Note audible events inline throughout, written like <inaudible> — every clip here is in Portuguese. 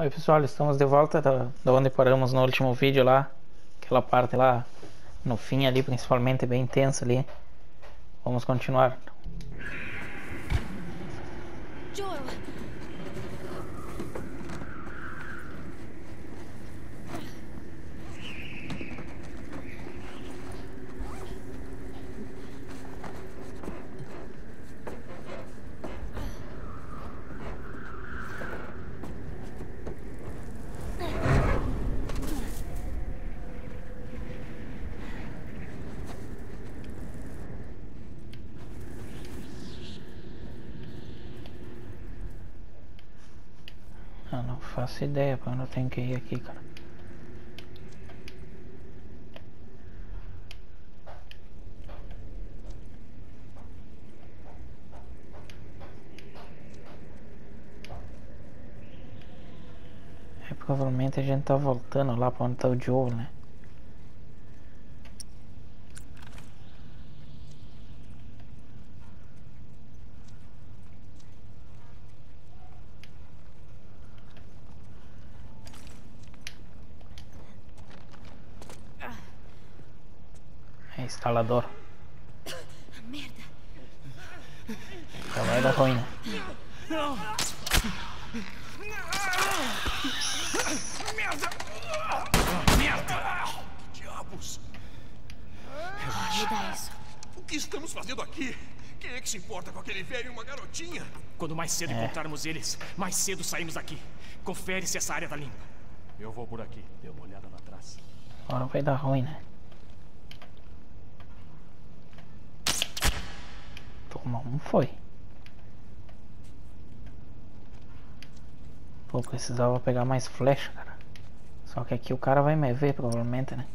Oi pessoal, estamos de volta da, da onde paramos no último vídeo lá. Aquela parte lá no fim ali, principalmente bem intensa ali. Vamos continuar. Joel! Eu não faço ideia pra onde eu tenho que ir aqui, cara. É, provavelmente a gente tá voltando lá pra onde tá o Joel, né? É instalador. Merda! Já vai dar ruim, né? Diabos! Me dá isso. O que estamos fazendo aqui? Quem é que se importa com aquele velho e uma garotinha? Quando mais cedo encontrarmos eles, mais cedo saímos daqui. Confere se essa área tá limpa. Eu vou por aqui. Dê uma olhada lá atrás. Agora vai dar ruim, né? Um foi. Pô, precisava pegar mais flecha, cara. Só que aqui o cara vai me ver, provavelmente, né?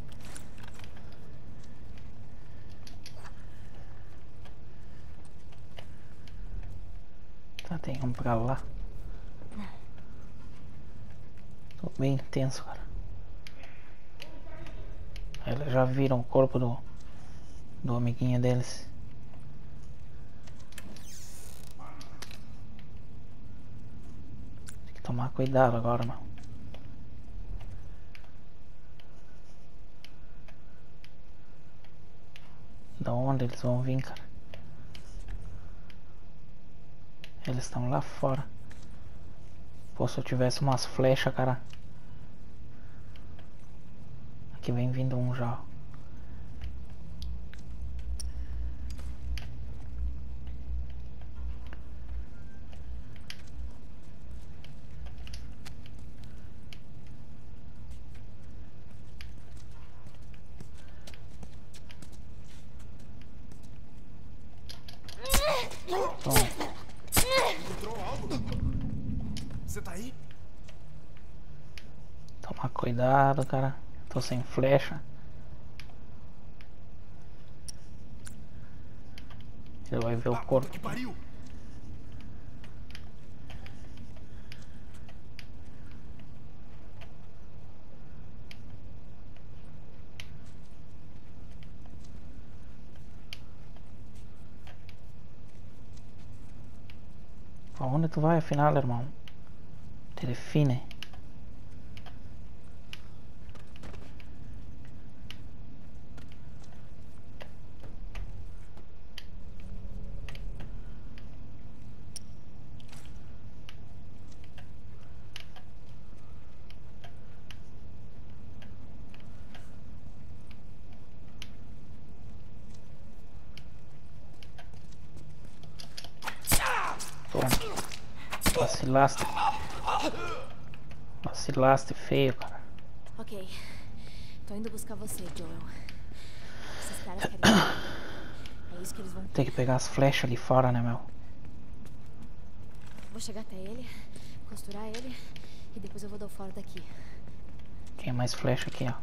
Tá, tem um pra lá. Tô bem tenso, cara. Eles já viram o corpo do, do amiguinho deles. Tem que tomar cuidado agora, mano. Da onde eles vão vir, cara? Eles estão lá fora. Pô, se eu tivesse umas flechas, cara. Aqui vem vindo um já. Toma. Encontrou algo? Você tá aí? Tomar cara. Tô sem flecha. Ele vai ver o corpo. Pra onde tu vai afinal, irmão? Te define. Toma. Vacilaste. Vacilaste feio, cara. Ok. Tô indo buscar você, Joel. Esses caras querem. <coughs> É isso que eles vão. Tem que pegar as flechas ali fora, né, meu? Vou chegar até ele, costurar ele e depois eu vou dar o fora daqui. Tem mais flecha aqui, ó.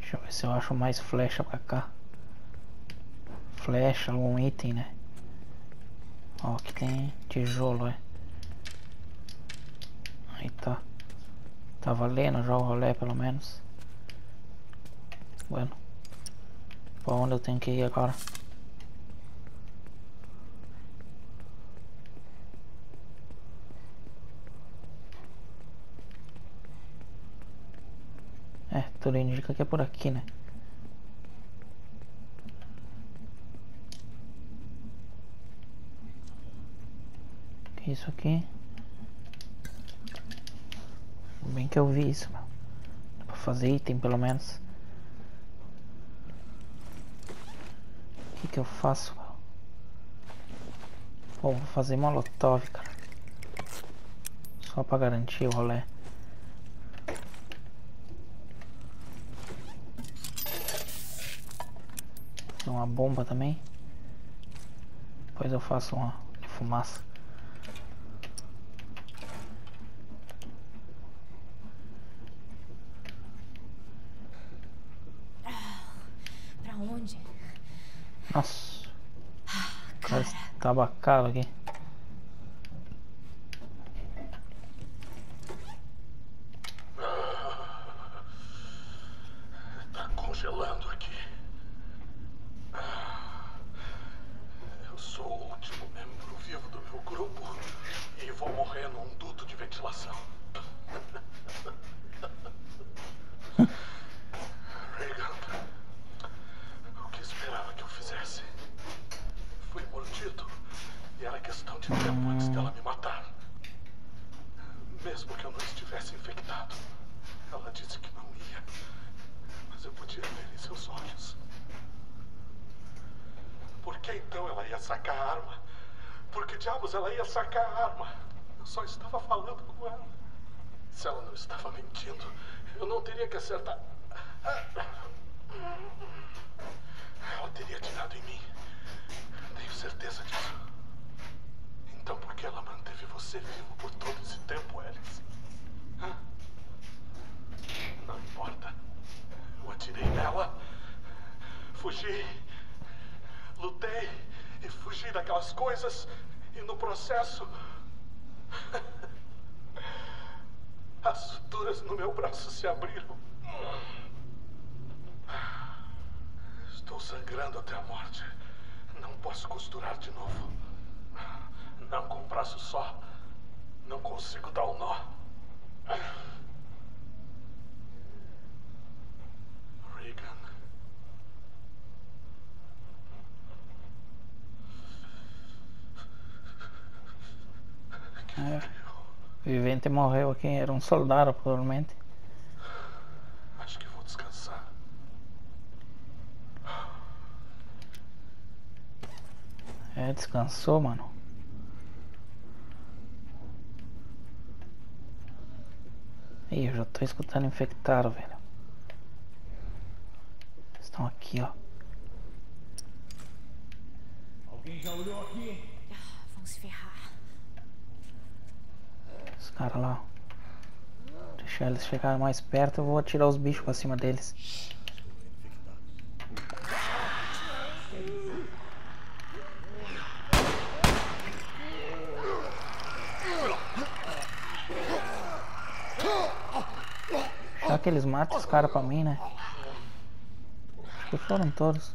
Deixa eu ver se eu acho mais flecha pra cá flecha, algum item, né? Ó, aqui tem tijolo, é. Aí tá. Tá valendo já o rolê, pelo menos. Bueno. Pra onde eu tenho que ir agora? É, tudo indica que é por aqui, né? Isso aqui? Bem que eu vi isso. Dá pra fazer item pelo menos. O que que eu faço, meu? Pô, vou fazer molotov, cara. Só pra garantir o rolê. Uma bomba também. Depois eu faço uma de fumaça. Pra onde? Nossa. Cara, tava caro aqui. Tá congelando aqui. Eu sou o último membro vivo do meu grupo e vou morrer num duto de ventilação. Reagan, o que esperava que eu fizesse? Fui mordido e era questão de tempo antes dela me matar. Mesmo que eu não estivesse infectado. Ela disse que não ia. Mas eu podia ver em seus olhos. Por que então ela ia sacar a arma? Por que diabos ela ia sacar a arma? Eu só estava falando com ela. Se ela não estava mentindo, eu não teria que acertar. Ela teria atirado em mim. Tenho certeza disso. Então por que ela manteve você vivo por todo esse tempo, Alice? Não importa. Eu atirei nela, fugi, lutei e fugi daquelas coisas, e no processo. <laughs> As suturas no meu braço se abriram. Estou sangrando até a morte. Não posso costurar de novo. Não com o braço só. Não consigo dar um nó. Regan. É. O vivente morreu aqui, era um soldado provavelmente. Acho que vou descansar. É, descansou, mano. Ih, eu já tô escutando infectado, velho. Estão aqui, ó. Alguém já olhou aqui? Vão se ferrar. Os caras lá. Deixar eles chegarem mais perto, eu vou atirar os bichos pra cima deles. Já que eles matam os caras pra mim, né? Acho que foram todos.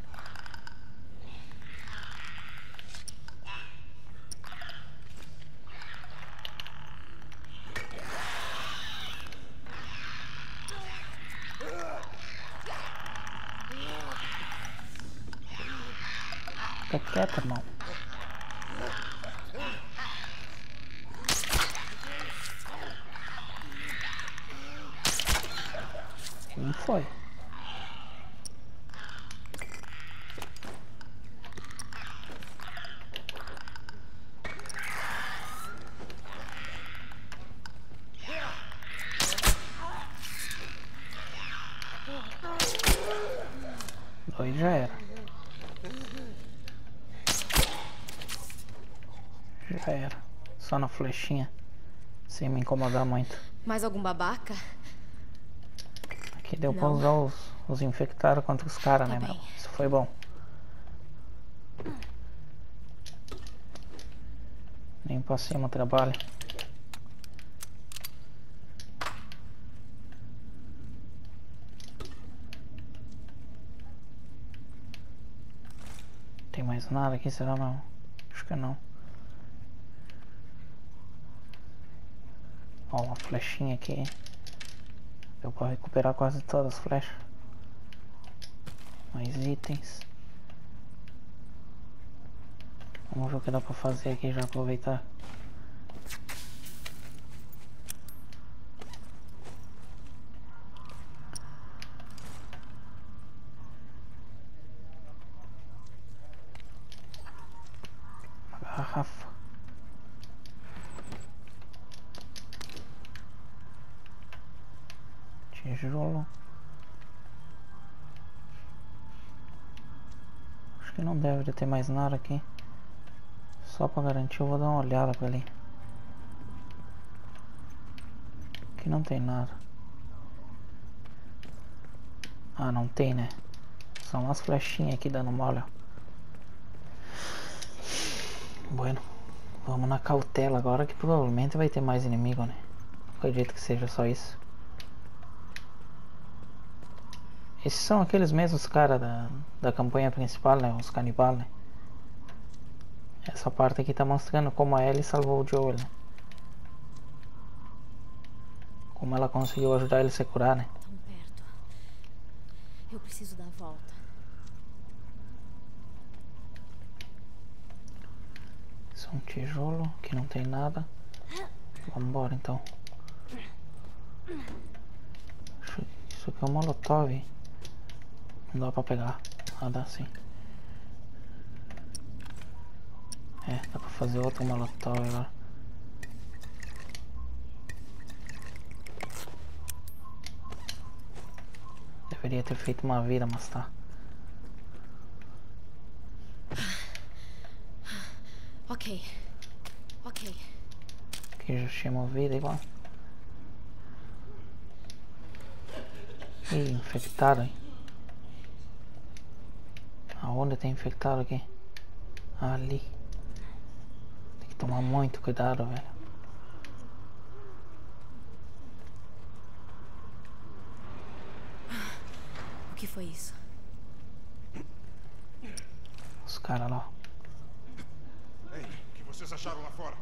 Não foi. Dois já era. Já era. Só na flechinha. Sem me incomodar muito. Mais algum babaca? Aqui deu pra Não. usar os, os infectados contra os caras, Tá né, meu? Isso foi bom. Nem passei no trabalho. Tem mais nada aqui, será não? Acho que não. Ó, uma flechinha aqui. Deu pra recuperar quase todas as flechas. Mais itens. Vamos ver o que dá pra fazer aqui já aproveitar. Uma garrafa. Tijolo. Acho que não deve de ter mais nada aqui. Só pra garantir eu vou dar uma olhada pra ali. Aqui não tem nada. Ah, não tem né? São umas flechinhas aqui dando mole. Bueno, vamos na cautela agora que provavelmente vai ter mais inimigo, né? Acredito que seja só isso. Esses são aqueles mesmos caras da, da campanha principal, né? Os canibal, né? Essa parte aqui tá mostrando como a Ellie salvou o Joel, né? Como ela conseguiu ajudar ele a se curar, né? Tão perto. Eu preciso dar a volta. Isso é um tijolo que não tem nada. Vambora então. Isso isso aqui é um molotov. Não dá pra pegar. Ah, dá sim. É, dá pra fazer outro molotov agora. Deveria ter feito uma vida, mas tá. Ok. Ok. Aqui já tinha movida igual. Ih, infectado, hein? Aonde tem infectado aqui? Ali. Tomar muito cuidado, velho. O que foi isso? Os caras lá. Ei, o que vocês acharam lá fora?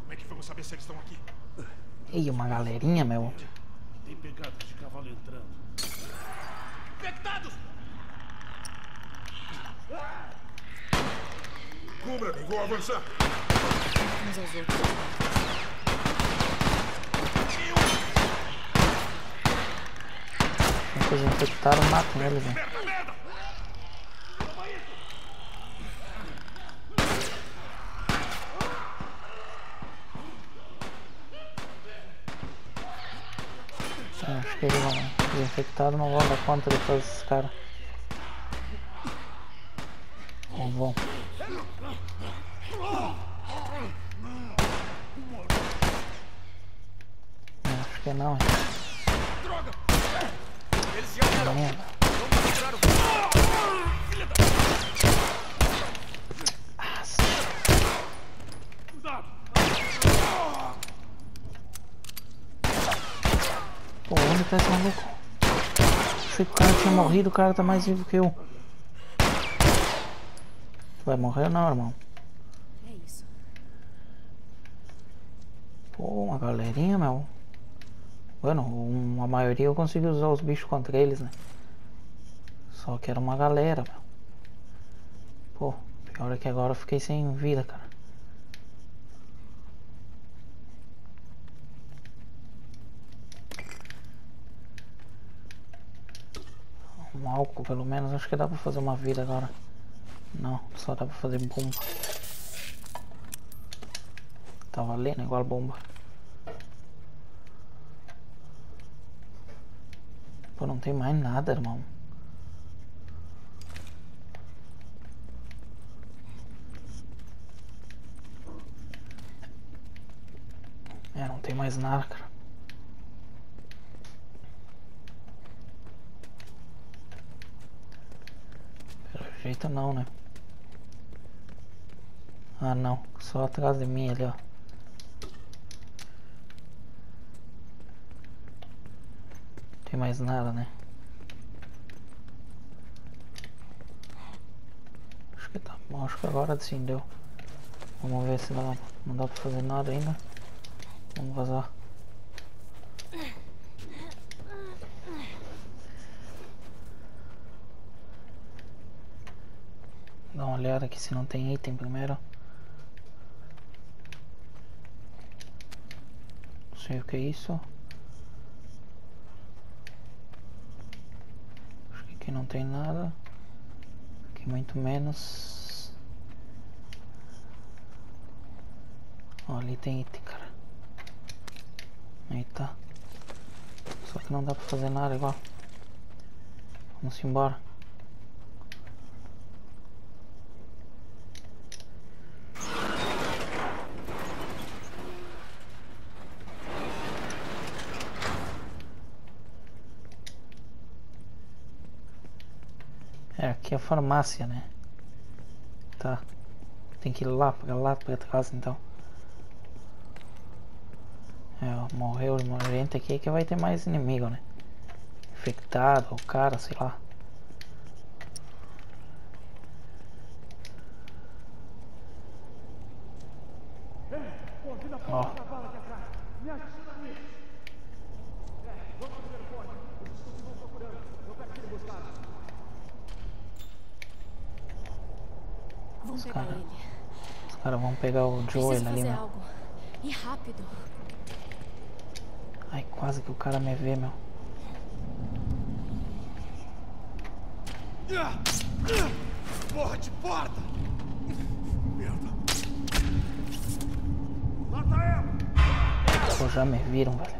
Como é que vamos saber se eles estão aqui? Ih, uma galerinha, meu. Tem pegadas de cavalo entrando. Infectados! Cubra-me, vou avançar. Uns aos outros. Tem coisa infectada, matam eles, velho. Merda, merda! É, acho que eles vão. Os infectados não vão dar conta de todos esses caras. Ou vão. É, acho que não, hein. Eles vieram! Merda. Vamos tirar o... Pô, onde tá esse maluco? Achei que o cara tinha morrido, o cara tá mais vivo que eu. Vai morrer não, irmão? É isso. Pô, uma galerinha, meu. Bueno, um- a maioria eu consegui usar os bichos contra eles, né? Só que era uma galera, meu. Pô, pior é que agora eu fiquei sem vida, cara. Álcool, pelo menos, acho que dá pra fazer uma vida agora. Não, só dá pra fazer bomba. Tá valendo igual bomba. Pô, não tem mais nada, irmão. É, não tem mais nada, cara. Pelo jeito não, né? Ah, não. Só atrás de mim ali, ó. Tem mais nada, né? Acho que tá bom. Acho que agora sim deu. Vamos ver se dá, não dá pra fazer nada ainda. Vamos vazar. Dá uma olhada aqui se não tem item primeiro. Não sei o que é isso. Acho que aqui não tem nada. Aqui muito menos. Ó, ali tem item, cara. Tá. Só que não dá pra fazer nada igual. Vamos embora. É, aqui é a farmácia, né? Tá. Tem que ir lá, pra lá, pra trás então. É, morreu gente aqui que vai ter mais inimigo, né? Infectado, ou cara, sei lá. Ó. Vamos Os pegar cara- ele. Os caras vão pegar o Joel ali, algo. E rápido. Ai, quase que o cara me vê, meu. Porra de porta! Merda! Mata ela! Pô, já me viram, velho.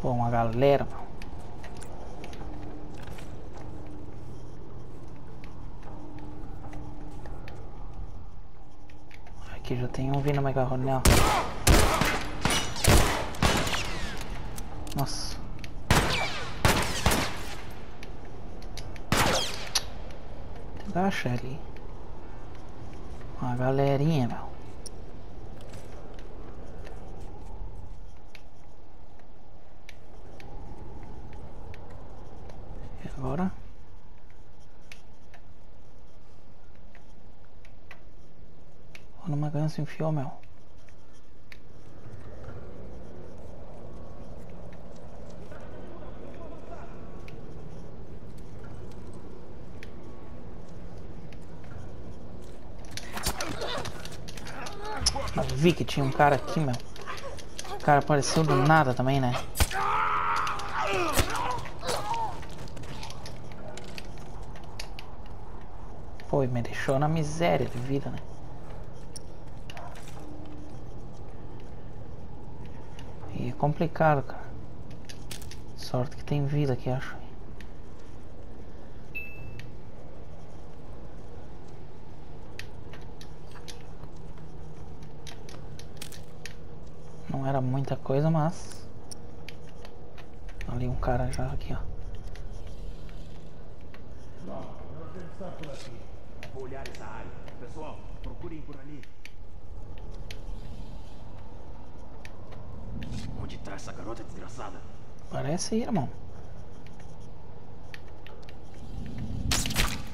Pô, uma galera, meu. Já tem um vindo mega ronel. Nossa. Agacha ali. Uma galerinha, meu. E agora? Ganso enfiou, meu. Eu vi que tinha um cara aqui, meu. O cara apareceu do nada também, né? Pô, me deixou na miséria de vida, né? E é complicado, cara. Sorte que tem vida aqui, acho. Não era muita coisa, mas. Ali um cara já aqui, ó. Vou olhar essa área. Pessoal, procurem por ali. Onde tá essa garota desgraçada? Parece ir, irmão.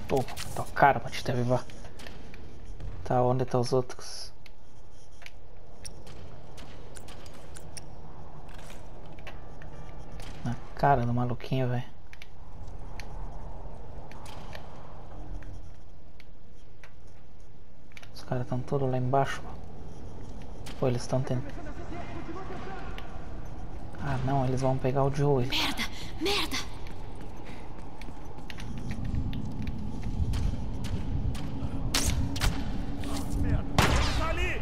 Pô, tua cara pra te avivar. Tá, onde tá os outros? Na cara do maluquinho, velho. Os caras estão todos lá embaixo. Pô, eles estão tentando. Ah, não, eles vão pegar o Joey. Merda! Merda! Tá ali!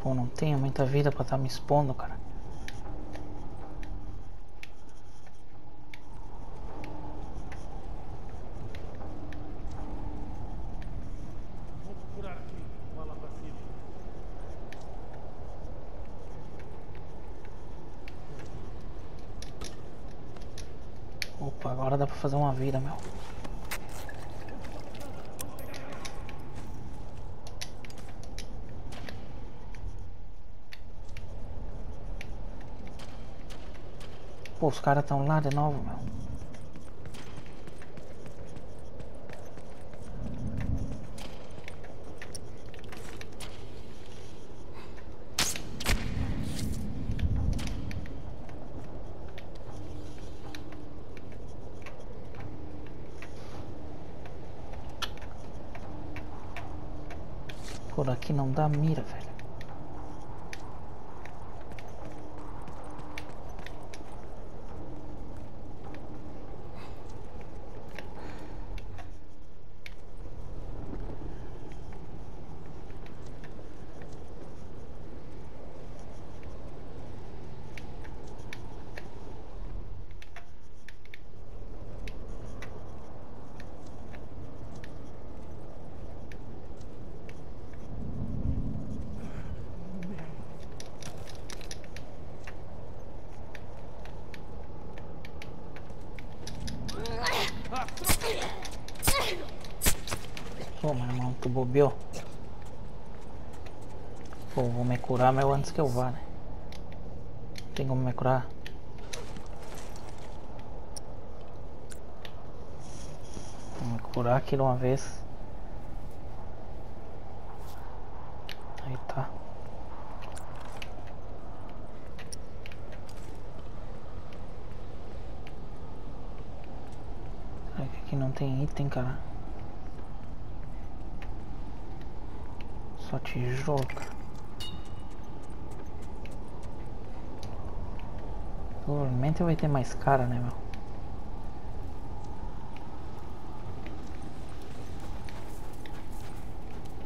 Pô, não tenho muita vida pra estar me expondo, cara. Vou procurar aqui. Vai lá pra cima. Opa, agora dá pra fazer uma vida, meu. Pô, os caras estão lá de novo, meu. Por aqui não dá mira, velho. Pô, meu irmão, tu bobeou. Pô, vou me curar, mas antes que eu vá, né? Tem como me curar? Vou me curar aqui de uma vez. Aí tá. Será que aqui não tem item, cara? Só tijolo, cara. Provavelmente vai ter mais cara, né, meu?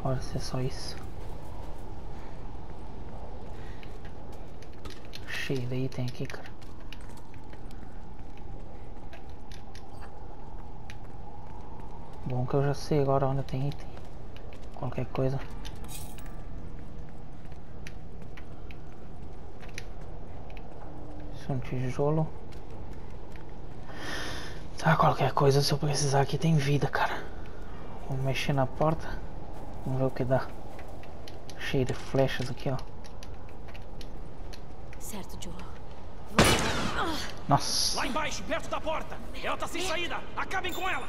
Pode ser só isso. Cheio de item aqui, cara. Bom que eu já sei agora onde tem item. Qualquer coisa. Isso é um tijolo. Tá, qualquer coisa se eu precisar aqui tem vida, cara. Vou mexer na porta. Vamos ver o que dá. Cheio de flechas aqui, ó. Certo, Joel. Nossa. Lá embaixo, perto da porta. Ela tá sem saída. Acabem com ela.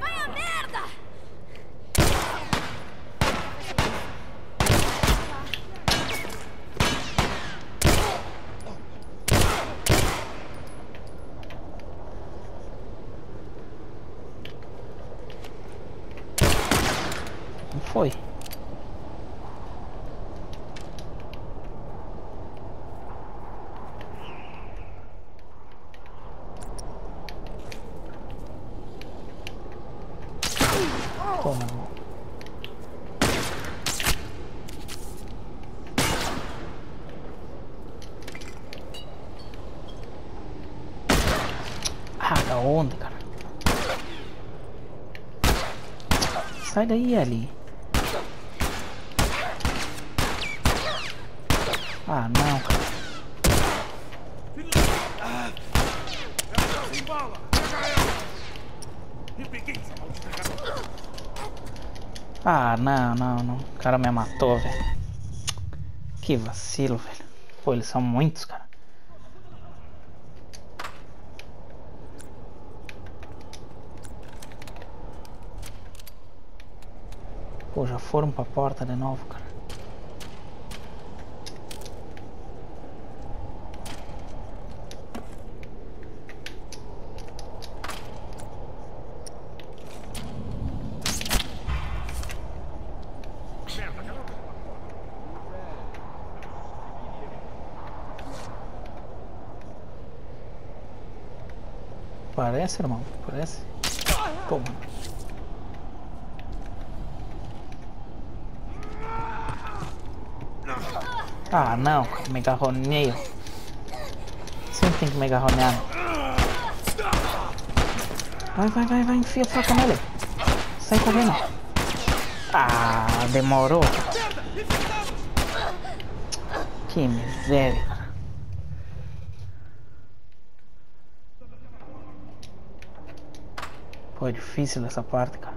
Vai a merda! Foi. Irmão. Ah, da onde, cara? Sai daí, Ali. Ah, não, cara. Ah, não, não, não. O cara me matou, velho. Que vacilo, velho. Pô, eles são muitos, cara. Pô, já foram pra porta de novo, cara. Merda, garota! Parece, irmão? Parece? Toma. Ah, não, cara, me agarroneio. Sempre tem que me agarronear. Vai, vai, vai, vai, enfia a faca nele. Sai correndo. Ah, demorou. Que miséria. Pô, é difícil essa parte, cara.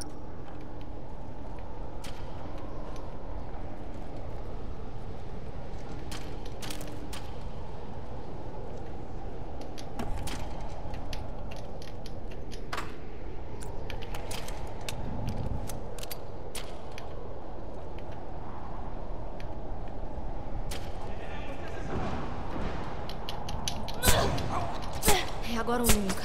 É agora ou nunca.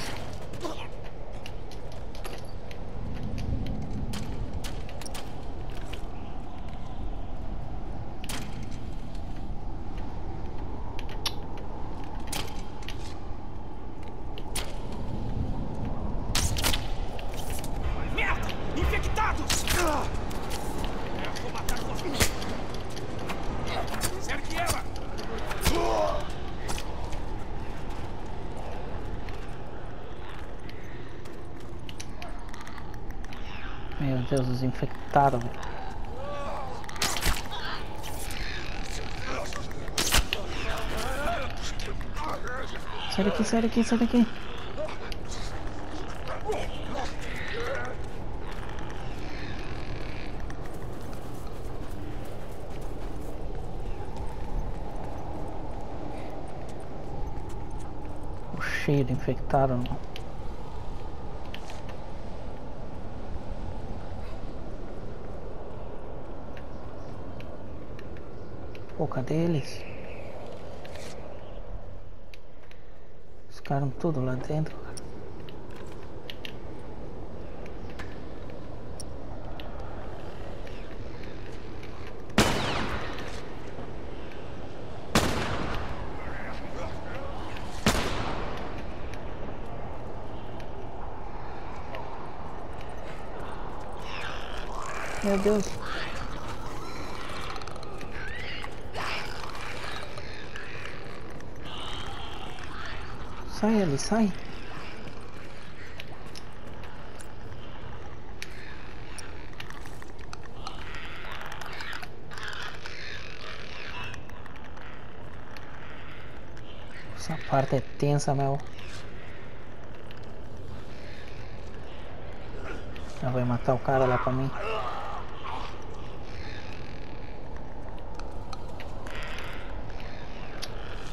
Meu Deus, os velho. Sai daqui, sai daqui, sai daqui. O cheiro infectado, não. Pô, cadê eles? Ficaram tudo lá dentro. Meu Deus. Sai ali, sai. Essa parte é tensa, meu. Já vai matar o cara lá pra mim.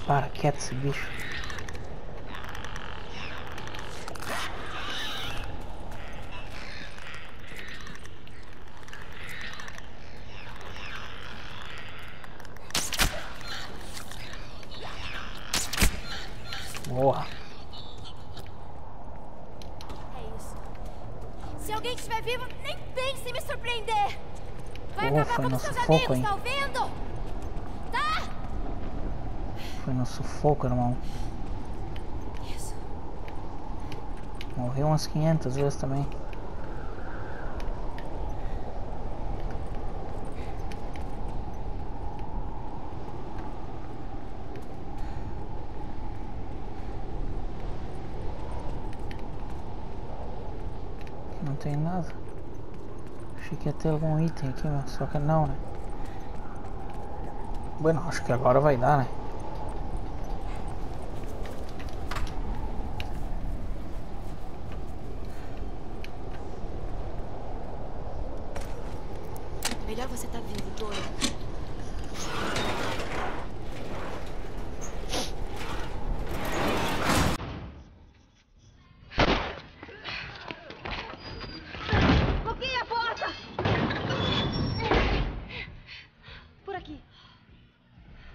Para, quieto esse bicho. Boa. É isso. Se alguém estiver vivo, nem pense em me surpreender. Vai Pô, acabar foi como no seus sufoco, hein? tá? Foi no sufoco, irmão. Isso. Morreu umas 500 vezes também. Não tem nada. Achei que ia ter algum item aqui, mas só que não, né? Bueno, acho que agora vai dar, né? Melhor você tá vivo, Joel. Bloqueie a porta! Por aqui.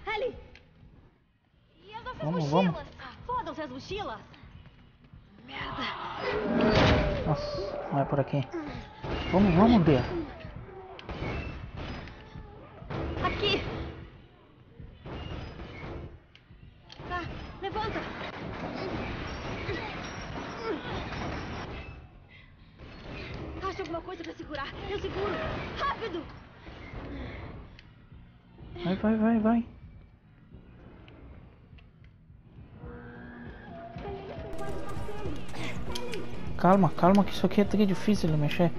Ellie! E as nossas Vamos, mochilas? vamos. Fodam-se as mochilas! Merda! Nossa, não é por aqui. Vamos, vamos, Bia. Aqui! Tá, levanta! Ache alguma coisa pra segurar. Eu seguro. Rápido! Vai, vai, vai, vai. Calma, calma, que isso aqui é difícil de mexer.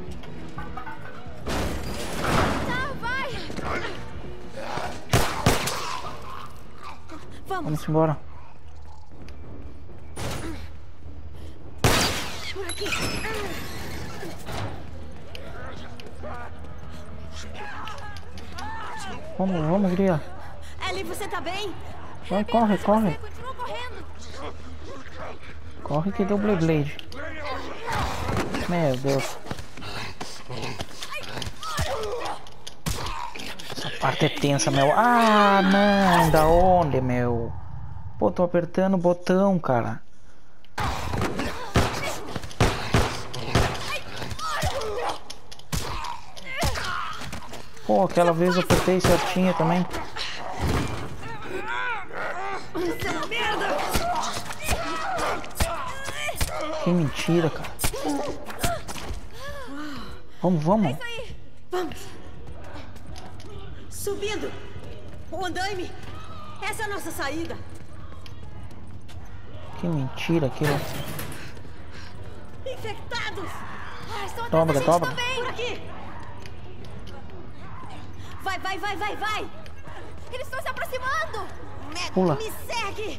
Vamos, embora. Vamos, vamos, Gria. Ellie, você tá bem? Vai, corre, corre. Corre que deu Blade Blade. Meu Deus. Essa parte é tensa, meu. Ah, não. Da onde, meu? Pô, tô apertando o botão, cara. Pô, aquela vez eu apertei certinho também. Que mentira, cara. Vamos, vamos. Subindo! O andaime! Essa é a nossa saída! Que mentira aquilo. Infectados! Ah, aqui! Vai, vai, vai, vai, vai! Eles estão se aproximando. Me, Pula. me segue!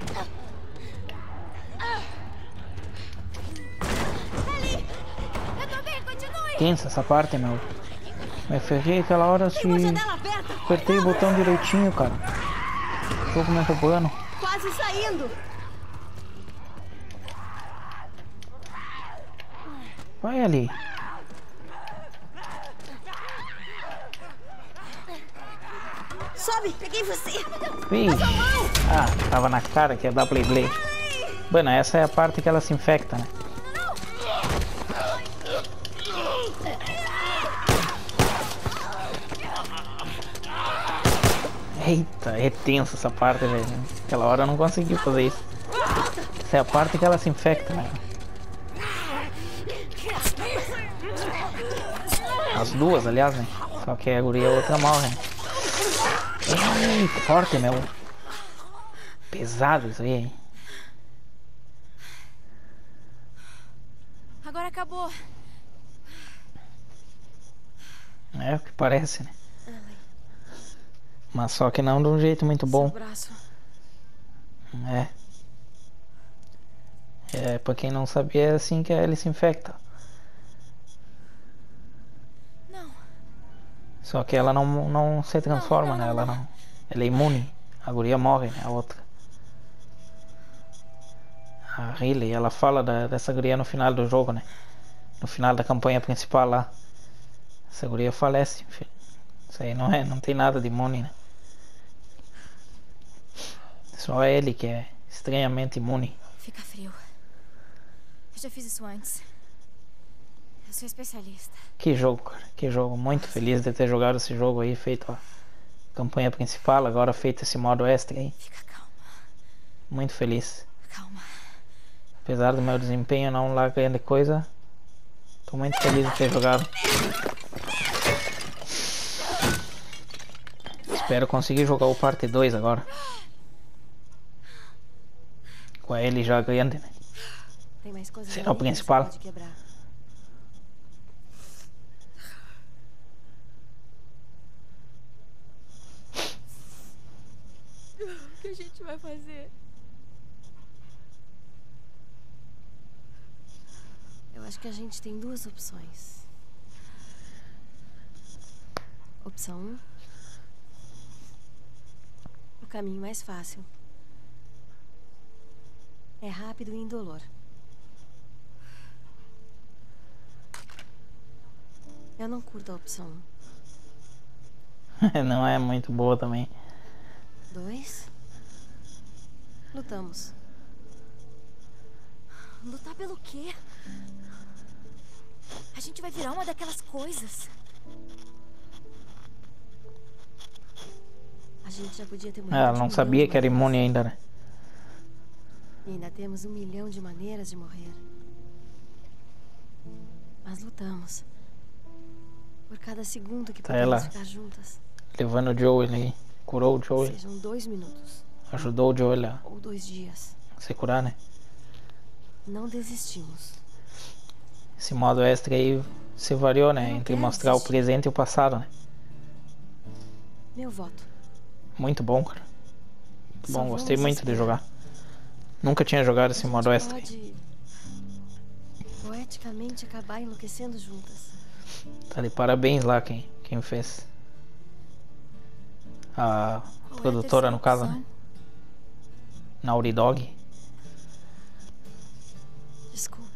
Ali. Eu também, continue. Tensa essa parte, meu. Me ferrei aquela hora se aberta! apertei o botão direitinho, cara. O jogo me roubando. Quase saindo! Vai ali. Sobe! Peguei você! Vixe. Ah, tava na cara que ia dar play play. Bueno, essa é a parte que ela se infecta, né? Eita, é tenso essa parte, velho. Aquela hora eu não consegui fazer isso. Essa é a parte que ela se infecta, né? As duas, aliás, né? Só que a guria a outra morre. né? Eita, forte, meu. Pesado isso aí, hein? Agora acabou. É o que parece, né? Mas só que não de um jeito muito bom. É. É, pra quem não sabia, é assim que ele se infecta. Não. Só que ela não, não se transforma, né? não, Ela não. não. Ela é imune. A guria morre, né? A outra. A Riley, ela fala da- dessa guria no final do jogo, né? No final da campanha principal lá. Essa guria falece, filho. Isso aí não é, não tem nada de imune, né? Só ele que é estranhamente imune. Fica frio. Eu já fiz isso antes. Eu sou especialista. Que jogo, cara. Que jogo. Muito feliz de ter jogado esse jogo aí, feito a campanha principal, agora feito esse modo extra aí. Fica calma. Muito feliz. Calma. Apesar do meu desempenho não lá grande coisa, tô muito feliz de ter jogado. Espero conseguir jogar o parte 2 agora. Com a ele já grande, né? Tem mais coisas Será o ali que você principal? pode quebrar. O que a gente vai fazer? Eu acho que a gente tem duas opções. Opção 1. Um, o caminho mais fácil. É rápido e indolor. Eu não curto a opção 1. <laughs> Não é muito boa também. Dois. Lutamos. Lutar pelo quê? A gente vai virar uma daquelas coisas. A gente já podia ter morrido. Ela não sabia que era imune ainda, né? E ainda temos um milhão de maneiras de morrer. Mas lutamos. Por cada segundo que Tá podemos ela. ficar juntas. Levando o Joey ali. Curou o Joey. Sejam dois minutos Ajudou o Joey a ou dois dias. se curar, né? Não desistimos. Esse modo extra aí se variou, né? Entre mostrar o desistir. presente e o passado, né? Meu voto. Muito bom, cara. Muito bom, gostei muito de jogar. Nunca tinha jogado esse modo extra. Pode poeticamente acabar enlouquecendo juntas. Tá de parabéns lá quem, quem fez. A Qual é a produtora, terceira no caso, opção? né? Naughty Dog. Desculpa.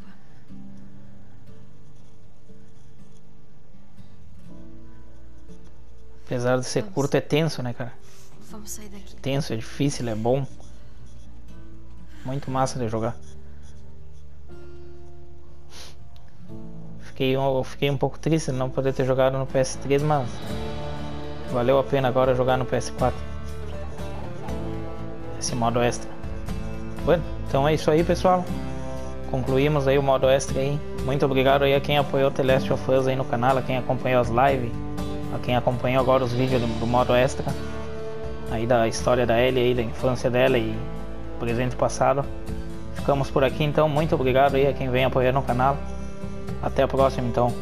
Apesar de ser Vamos. curto, é tenso, né, cara? Vamos sair daqui. Tenso, é difícil, é bom. Muito massa de jogar. Fiquei, eu fiquei um pouco triste de não poder ter jogado no PS3, mas valeu a pena agora jogar no PS4. Esse modo extra. Bueno, então é isso aí, pessoal. Concluímos aí o modo extra aí. Muito obrigado aí a quem apoiou Last of Us aí no canal, a quem acompanhou as lives, a quem acompanhou agora os vídeos do, do modo extra. Aí da história da Ellie aí, da infância dela e presente passado. Ficamos por aqui então, muito obrigado aí a quem vem apoiando o canal. Até a próxima, então.